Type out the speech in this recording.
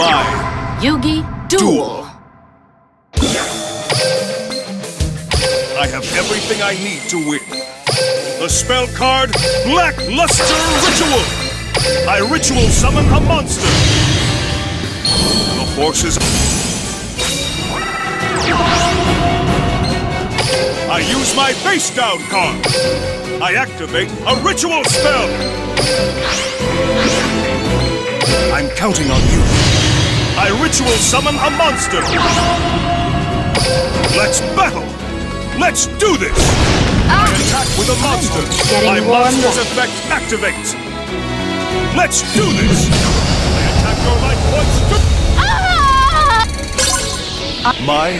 my Yugi Duel. I have everything I need to win. The spell card, Black Luster Ritual. I ritual summon a monster. The forces. I use my face down card. I activate a ritual spell. I'm counting on you. I ritual summon a monster. Let's battle. Let's do this. I attack with a monster. My monster's effect activates. Let's do this. I attack your life. To... My